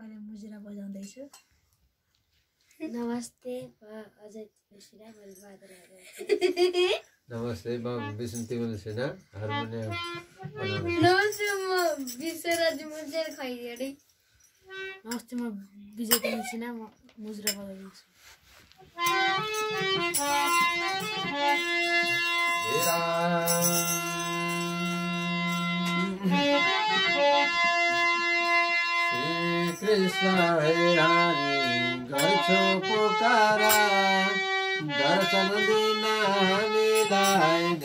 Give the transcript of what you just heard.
मैले मुजुरा बजाउँदैछु। नमस्ते म अजय तुलसीरा मैले आएको नमस्ते म विष्णु तिमल सेना हार्मोनियम नमस्ते म विश्वराज मुजेर खैरे नमस्ते म विजय कुमार सिन्हा म मुजुरा बजाउँदैछु। श्री कृष्ण हरि गर्छौ पुकारा दर्शन दिन हामीलाई